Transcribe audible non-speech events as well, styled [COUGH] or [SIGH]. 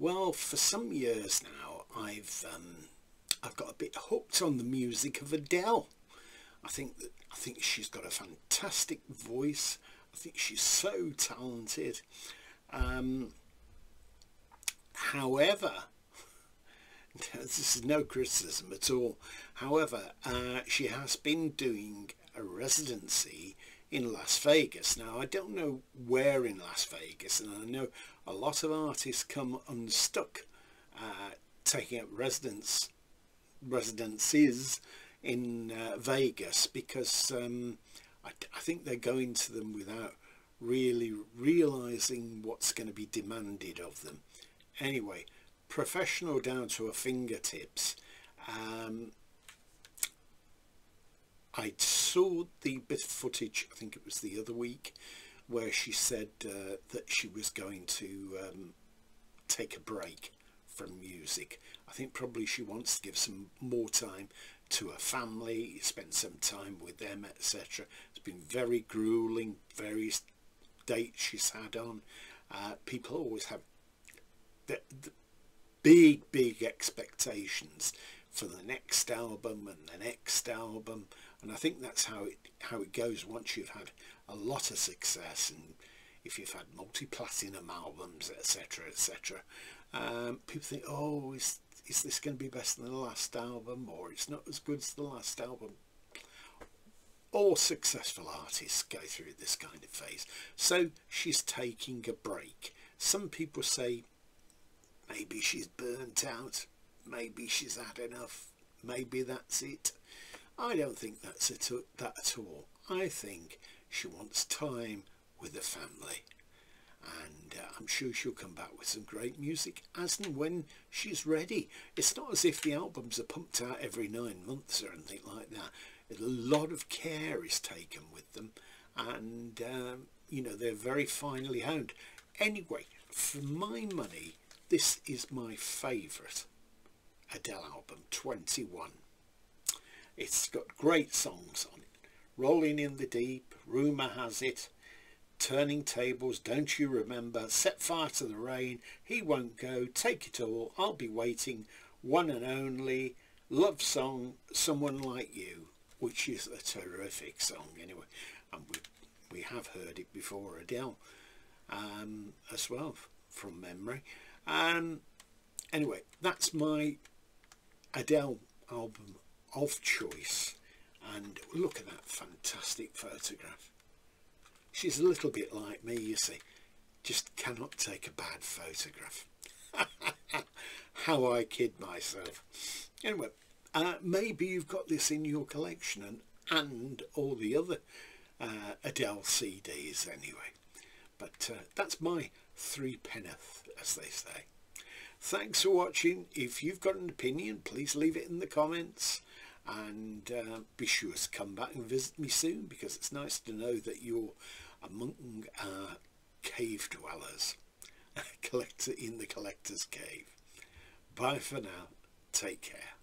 Well, for some years now, I've um, I've got a bit hooked on the music of Adele. I think that I think she's got a fantastic voice. I think she's so talented. Um, however, [LAUGHS] this is no criticism at all. However, uh, she has been doing a residency in Las Vegas. Now, I don't know where in Las Vegas, and I know a lot of artists come unstuck uh, taking up residence residencies in uh, Vegas because um, I, I, think they're going to them without really realizing what's going to be demanded of them. Anyway, professional down to her fingertips. Um, I saw the bit of footage, I think it was the other week, where she said uh, that she was going to um, take a break from music. I think probably she wants to give some more time to her family, spend some time with them, etc. It's been very grueling, various dates she's had on. Uh, people always have the, the big, big expectations for the next album and the next album. And I think that's how it how it goes once you've had a lot of success and if you've had multi-platinum albums etc etc um, people think oh is, is this going to be better than the last album or it's not as good as the last album? All successful artists go through this kind of phase. So she's taking a break. Some people say maybe she's burnt out maybe she's had enough maybe that's it I don't think that's it, that at all. I think she wants time with the family. And uh, I'm sure she'll come back with some great music as and when she's ready. It's not as if the albums are pumped out every nine months or anything like that. A lot of care is taken with them. And, um, you know, they're very finely honed. Anyway, for my money, this is my favourite Adele album, 21. It's got great songs on it. Rolling in the Deep, Rumour Has It, Turning Tables, Don't You Remember, Set Fire to the Rain, He Won't Go, Take It All, I'll Be Waiting, One and Only, Love Song, Someone Like You, which is a terrific song anyway. And we, we have heard it before, Adele, um, as well, from memory. Um, anyway, that's my Adele album of choice. And look at that fantastic photograph. She's a little bit like me you see. Just cannot take a bad photograph. [LAUGHS] How I kid myself. Anyway uh, maybe you've got this in your collection and, and all the other uh, Adele CDs anyway. But uh, that's my three penneth as they say thanks for watching. If you've got an opinion please leave it in the comments. And uh, be sure to come back and visit me soon because it's nice to know that you're among uh, cave dwellers. [LAUGHS] Collector in the collector's cave. Bye for now. Take care